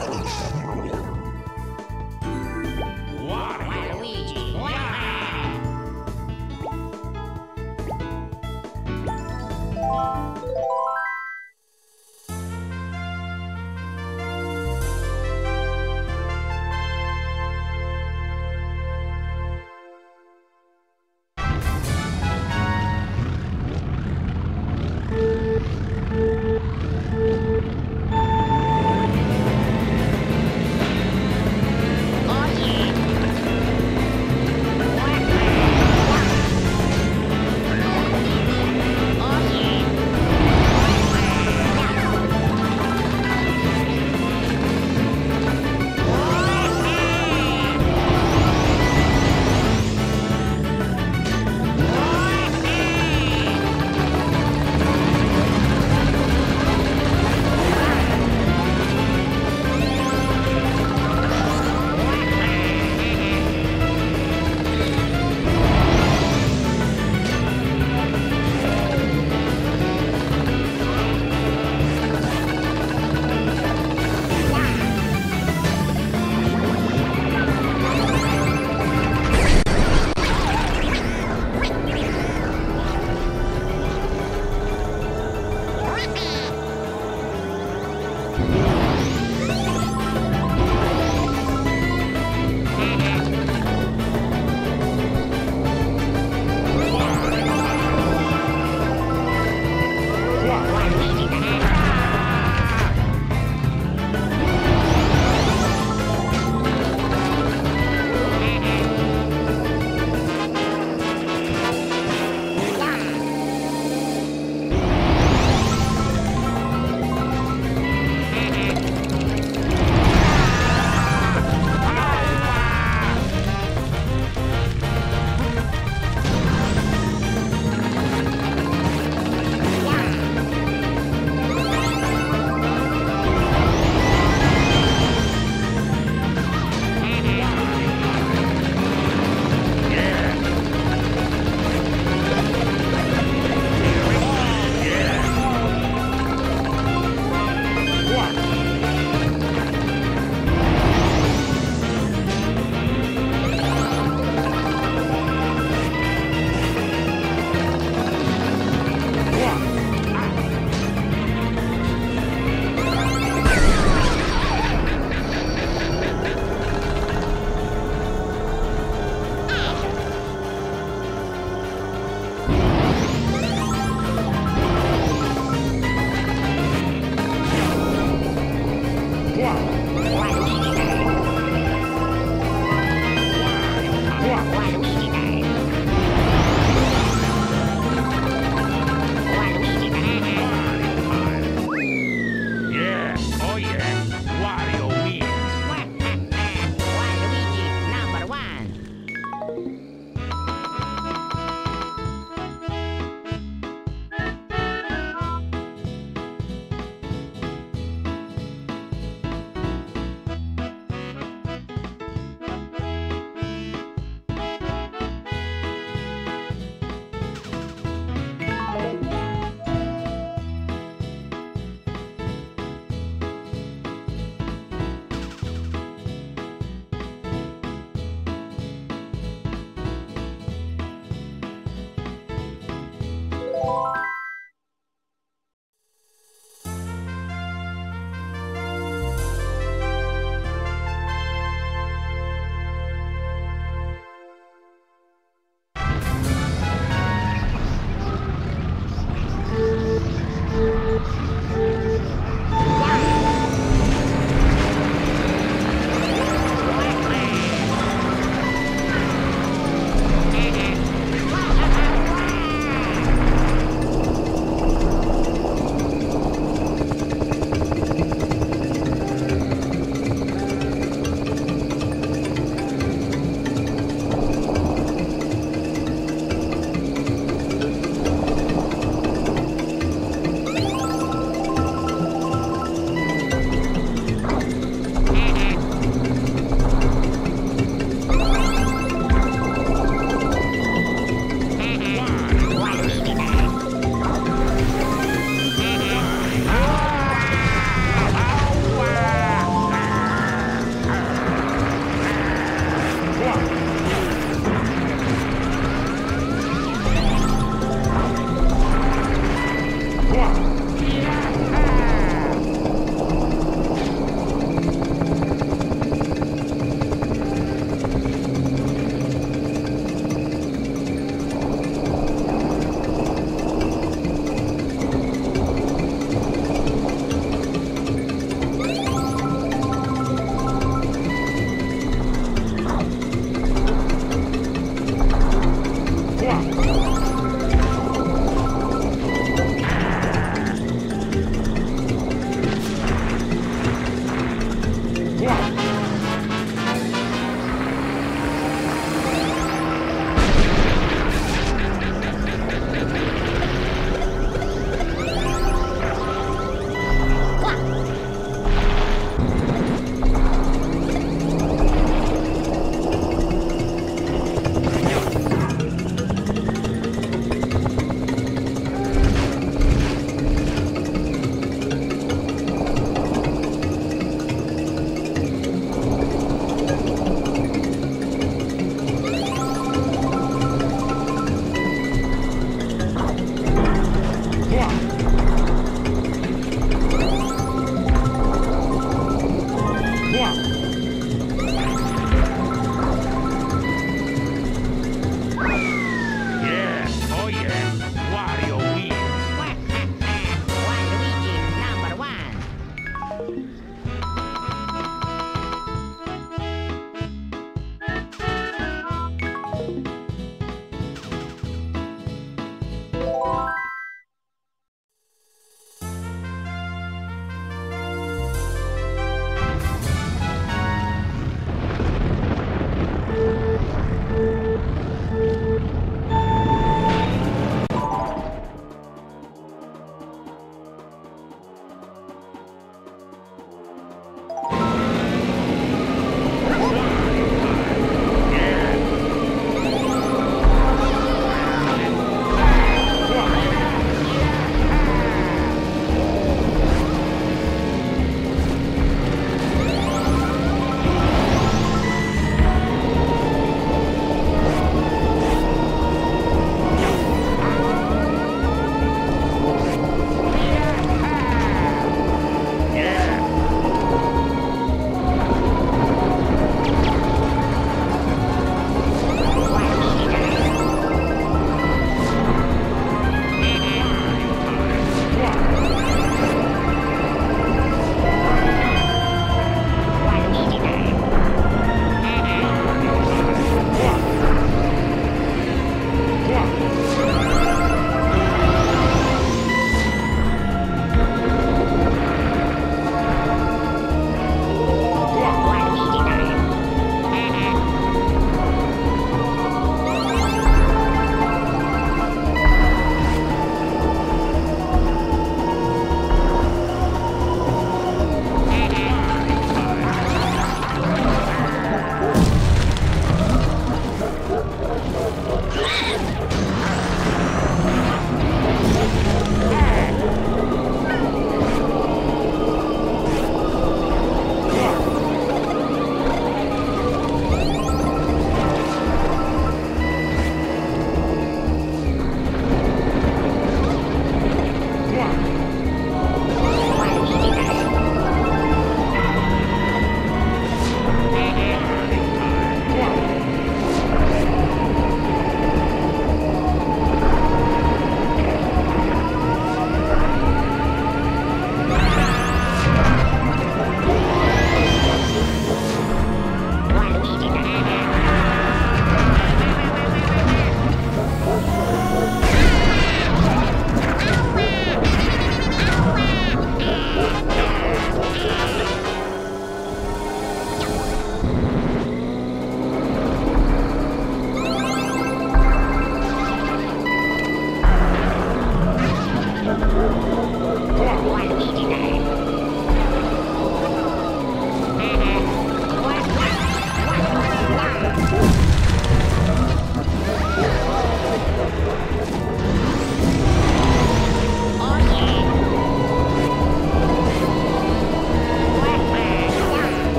Oh,